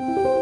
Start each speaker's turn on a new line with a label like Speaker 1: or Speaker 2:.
Speaker 1: you